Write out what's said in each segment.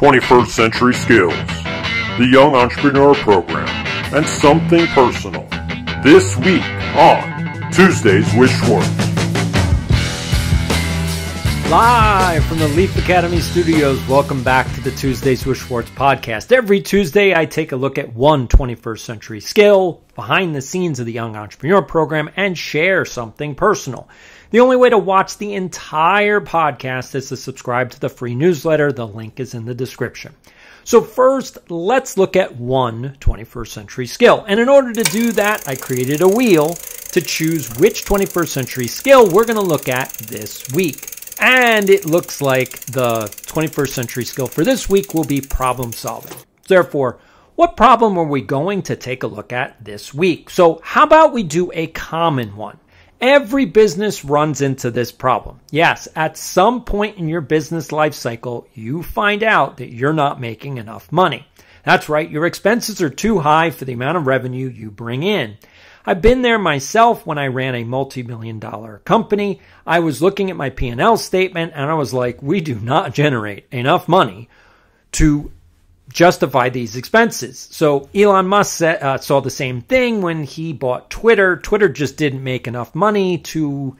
21st Century Skills, the Young Entrepreneur Program, and something personal. This week on Tuesdays with Schwartz. Live from the Leaf Academy studios, welcome back to the Tuesdays with Schwartz podcast. Every Tuesday, I take a look at one 21st century skill behind the scenes of the Young Entrepreneur Program and share something personal. The only way to watch the entire podcast is to subscribe to the free newsletter. The link is in the description. So first, let's look at one 21st century skill. And in order to do that, I created a wheel to choose which 21st century skill we're going to look at this week. And it looks like the 21st century skill for this week will be problem solving. Therefore, what problem are we going to take a look at this week? So how about we do a common one? Every business runs into this problem. Yes, at some point in your business life cycle, you find out that you're not making enough money. That's right, your expenses are too high for the amount of revenue you bring in. I've been there myself when I ran a multi-million dollar company. I was looking at my P&L statement and I was like, we do not generate enough money to justify these expenses. So Elon Musk uh, saw the same thing when he bought Twitter. Twitter just didn't make enough money to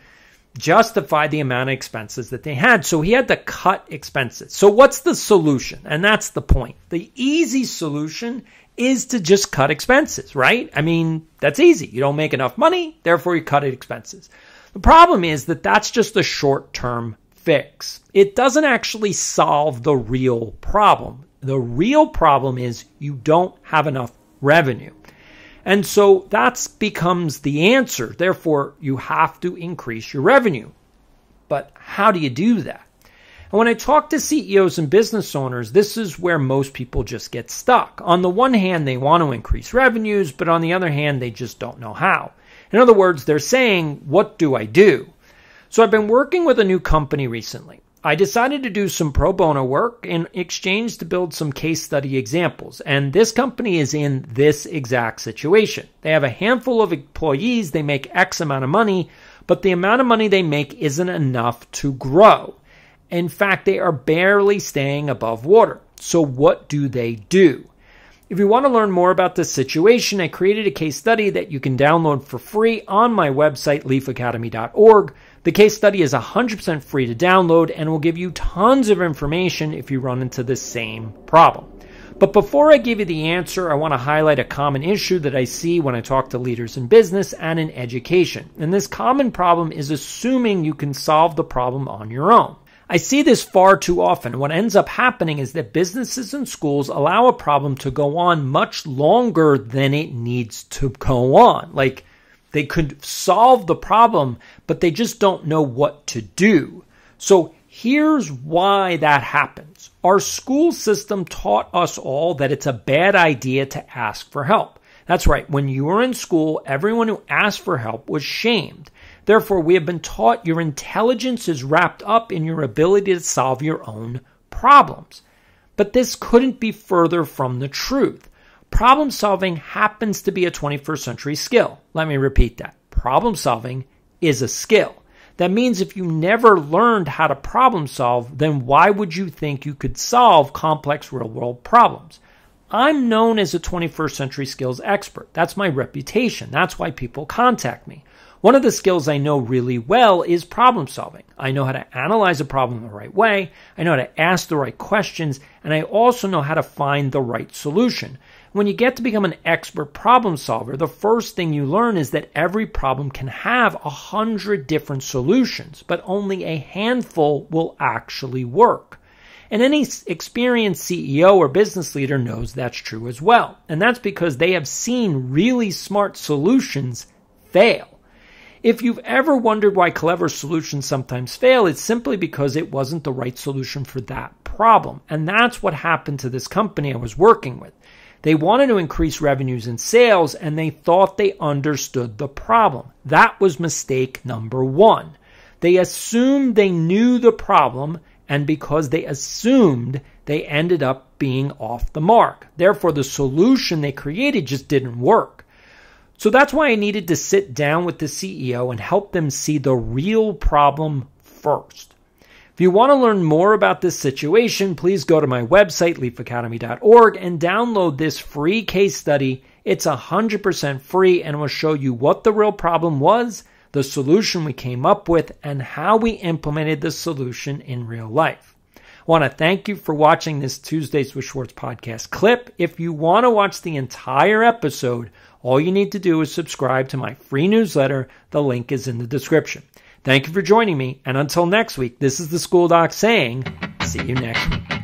justify the amount of expenses that they had. So he had to cut expenses. So what's the solution? And that's the point. The easy solution is to just cut expenses, right? I mean, that's easy. You don't make enough money, therefore you cut expenses. The problem is that that's just a short term fix. It doesn't actually solve the real problem. The real problem is you don't have enough revenue. And so that becomes the answer. Therefore, you have to increase your revenue. But how do you do that? And when I talk to CEOs and business owners, this is where most people just get stuck. On the one hand, they want to increase revenues, but on the other hand, they just don't know how. In other words, they're saying, What do I do? So I've been working with a new company recently. I decided to do some pro bono work in exchange to build some case study examples. And this company is in this exact situation. They have a handful of employees, they make X amount of money, but the amount of money they make isn't enough to grow. In fact, they are barely staying above water. So, what do they do? If you want to learn more about this situation, I created a case study that you can download for free on my website, leafacademy.org. The case study is 100% free to download and will give you tons of information if you run into the same problem. But before I give you the answer, I want to highlight a common issue that I see when I talk to leaders in business and in education. And this common problem is assuming you can solve the problem on your own. I see this far too often. What ends up happening is that businesses and schools allow a problem to go on much longer than it needs to go on. Like, they could solve the problem, but they just don't know what to do. So here's why that happens. Our school system taught us all that it's a bad idea to ask for help. That's right. When you were in school, everyone who asked for help was shamed. Therefore, we have been taught your intelligence is wrapped up in your ability to solve your own problems. But this couldn't be further from the truth. Problem solving happens to be a 21st century skill. Let me repeat that. Problem solving is a skill. That means if you never learned how to problem solve, then why would you think you could solve complex real world problems? I'm known as a 21st century skills expert. That's my reputation. That's why people contact me. One of the skills I know really well is problem solving. I know how to analyze a problem the right way. I know how to ask the right questions. And I also know how to find the right solution. When you get to become an expert problem solver, the first thing you learn is that every problem can have a hundred different solutions, but only a handful will actually work. And any experienced CEO or business leader knows that's true as well. And that's because they have seen really smart solutions fail. If you've ever wondered why clever solutions sometimes fail, it's simply because it wasn't the right solution for that problem. And that's what happened to this company I was working with. They wanted to increase revenues and sales, and they thought they understood the problem. That was mistake number one. They assumed they knew the problem, and because they assumed, they ended up being off the mark. Therefore, the solution they created just didn't work. So that's why I needed to sit down with the CEO and help them see the real problem first. If you want to learn more about this situation, please go to my website, leafacademy.org, and download this free case study. It's 100% free and will show you what the real problem was, the solution we came up with, and how we implemented the solution in real life. I want to thank you for watching this Tuesdays with Schwartz podcast clip. If you want to watch the entire episode, all you need to do is subscribe to my free newsletter. The link is in the description. Thank you for joining me, and until next week, this is the School Doc saying, see you next week.